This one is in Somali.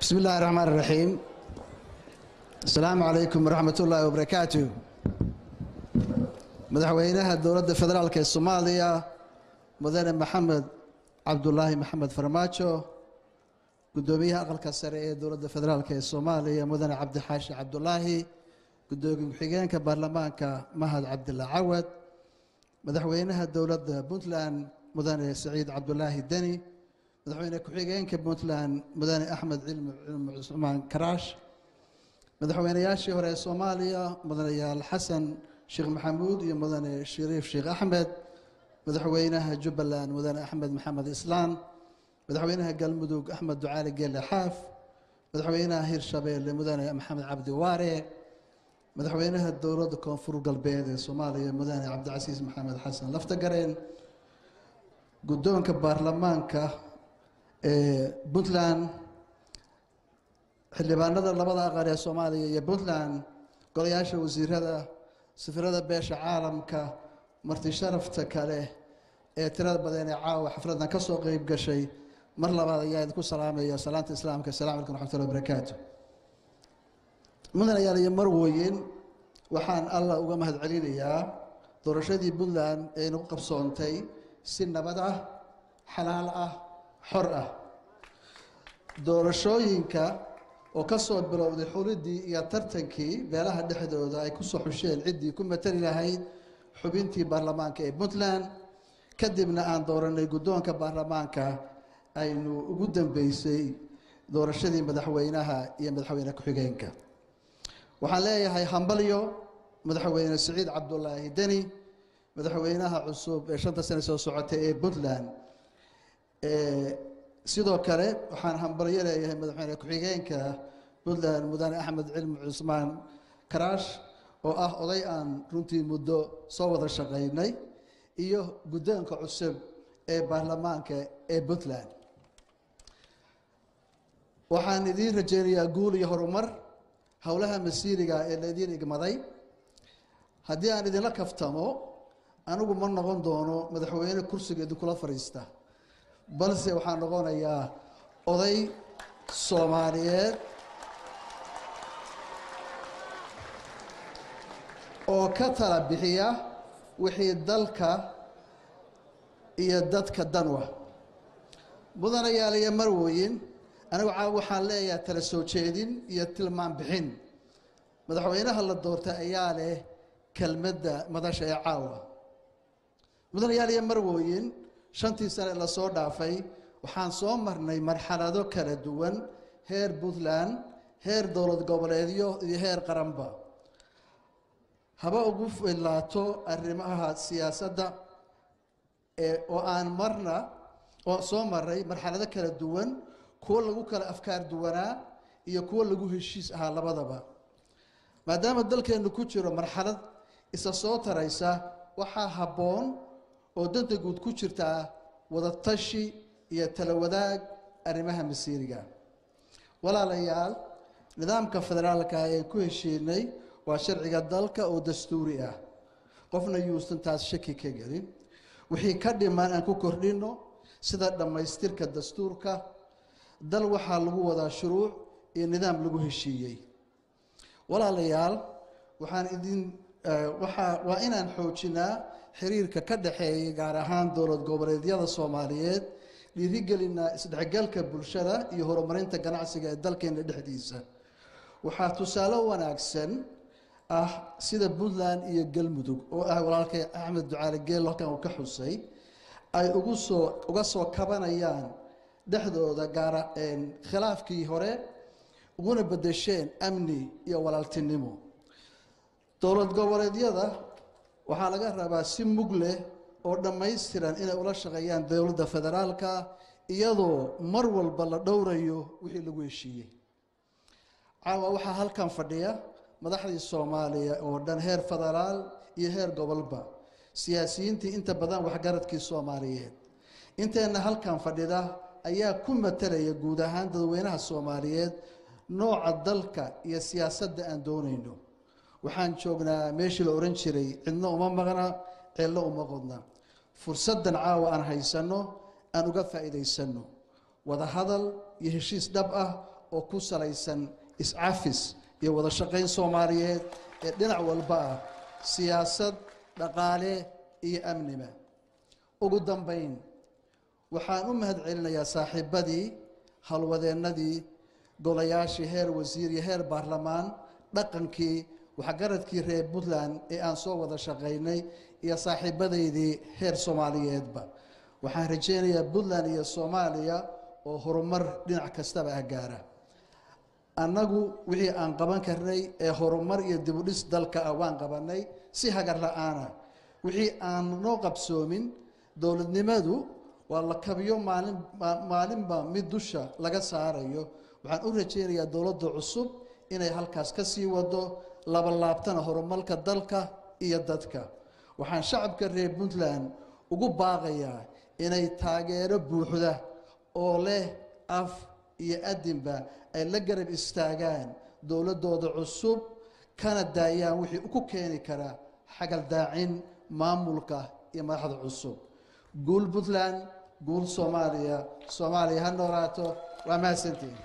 bismi illaahi raxmaan raxiim asalaamu calaykum waraxmat ullaahi wabarakaatu madaxweynaha dowladda federaalk ee soomaaliya mudane maxamed cabdulaahi maxamed farmaajo. Guddoomiyaha aqalka sare ee dowladda federaalk ee soomaaliya mudane cabdixaashi cabdulaahi guddoomiye ku-xigeenka baarlamaanka mahad cabdilla cawad. Madaxweynaha dowladda puntland mudane saciid cabdulaahi deni madaxweyne ku-xigeenka puntland mudane axmed cilmi cusmaan karaash. Madaxweynayaashii hore ee soomaaliya mudanayaal xasan sheekh maxamuud iyo mudane shariif sheekh axmed. Madaxweynaha jubbaland mudane axmed maxamed islaan. Madaxweynaha galmudug axmed ducaali geelle xaaf. Madaxweynaha hirshabeelle mudane maxamed cabdi waare. Madaxweynaha dowladda koonfur galbeed ee soomaaliya mudane cabdicasiis maxamed xasan laftagareen. Guddoonka baarlamaanka puntland xildhibaanada labada aqal ee soomaaliya iyo puntland golayaasha wasiirada safirada beesha caalamka marti sharafta kale ee tirada badan ee caawa xafladdan ka soo qeyb gashay mar labaad ayaa idinku salaamaya. Salaanta islaamka asalamu calaykum raxmatullahi wabarakaatu mudanayaal iyo marwooyin waxaan allah uga mahad celinayaa doorashadii puntland ee inagu qabsoontay si nabad ah xalaal ah xor ah. Doorashooyinka oo ka soo bilowday xuliddii iyo tartankii beelaha dhexdooda ay ku soo xusheen ciddii ku matali lahayd xubintii baarlamaanka ee puntland kadibna aan dooranay guddoonka baarlamaanka aynu ugu dambeysay doorashadii madaxweynaha iyo madaxweyne ku-xigeenka. Waxaan leeyahay hambalyo madaxweyne siciid cabdulaahi deni madaxweynaha cusub ee shanta sane soo socotay ee puntland sidoo kale waxaan hambalyo leeyahay madaxweyne ku-xigeenka puntland mudane axmed cilmi cusmaan karaash oo ah oday aan runtii muddo soo wada shaqaynay iyo guddoonka cusub ee baarlamaanka ee puntland waxaan idiin rajeynayaa guul iyo horumar howlaha masiiriga ee laydiin igmaday. Haddii aan idinla kaftamo anigu ma noqon doono madaxweyne kursiga idinkula fadhiista balse waxaan noqonayaa oday soomaaliyeed oo ka tala bixiya wixii dalka iyo dadka danwa. Mudanayaal iyo marwooyin anigu caawa waxaan leeyahay tala soo jeedin iyo tilmaan bixin. Madaxweynaha la doortay ayaa leh kelmadda madasha ee caawa. Mudanayaal iyo marwooyin shantii sane la soo dhaafay waxaan soo marnay marxalado kala duwan heer puntland heer dowlad goboleedyo iyo heer qaranba. Haba ugu filaato arrimaha siyaasadda oo aan marna oo soo maray marxalado kala duwan kuwo lagu kala afkaar duwanaa iyo kuwo lagu heshiis ahaa labadaba. Maadaama dalkeennu ku jiro marxalad isa soo taraysa waxaa habboon oo danta guud ku jirtaa wadatashi iyo tala wadaag arrimaha masiiriga. Walaalayaal nidaamka federaalka ee ku heshiinay waa sharciga dalka oo dastuuri ah. Qofna yuusan taas shaki ka gelin. Wixii ka dhiman aan ku kordhinno sida dhammaystirka dastuurka dal waxaa lagu wadaa shuruuc iyo nidaam lagu heshiiyey. Walaalayaal waxaan idin waxaa waa inaan xoojinaa xiriirka ka dhaxeeya gaar ahaan dowlad goboleedyada soomaaliyeed dhiirigelinaa isdhexgalka bulshada iyo horumarinta ganacsiga ee dalkeena dhexdiisa. Waxaa tusaale wanaagsan ah sida puntland iyo galmudug oo ah walaalkay axmed ducaali geel halkan uu ka xusay ay ugu soo uga soo kabanayaan dhexdooda gaara khilaafkii hore uguna bedesheen amni iyo walaaltinimo. Dowlad goboleedyada waxaa laga rabaa si mug leh oo dhammaystiran inay ula shaqeeyaan dowladda federaalka iyadoo mar walba la dhowrayo wixii lagu heshiiyey. Caawa waxaa halkan fadhiya madaxdii soomaaliya oo dhan heer federaal iyo heer gobolba. Siyaasiyiintii inta badan waxgaradkii soomaaliyeed. Inteenna halkan fadhida ayaa ku matalaya guud ahaan dadweynaha soomaaliyeed nooca dalka iyo siyaasadda aan doonayno waxaan joognaa meeshii la ohan jiray cidno uma maqna ceello uma qodna. Fursaddan caawa aan haysanno aan uga faa'iidaysanno. Wada hadal iyo heshiis dhab ah oo ku salaysan iscafis iyo wada shaqayn soomaaliyeed ee dhinac walba ah siyaasad dhaqaale iyo amniba ugu dambayn waxaan u mahad celinayaa saaxiibadii halwadeennadii golayaashii heer wasiir iyo heer baarlamaan dhaqankii waxgaradkii reer puntland ee aan soo wada shaqaynay iyo saaxiibadaydii heer soomaaliyeedba. Waxaan rajaynayaa puntland iyo soomaaliya oo horumar dhinac kastaba ah gaara. Annagu wixii aan qaban karnay ee horumar iyo dibudhis dalka ah waan qabanay si hagar la'aana. Wixii aan noo qabsoomin dowladnimadu waa la kabiyo maalin maalinba mid dusha laga saarayo. Waxaan u rajaynayaa dowladda cusub inay halkaas ka sii wado labalaabtana horumarka dalka iyo dadka. Waxaan shacabka reer puntland ugu baaqayaa inay taageero buuxda oo leh af iyo adinba ay la garab istaagaan dowladdooda cusub kana daayaan wixii ku keeni kara xagaldaacin maamulka iyo madaxda cusub. Guul puntland guul soomaaliya. Soomaaliya ha noolaato waa mahadsantiin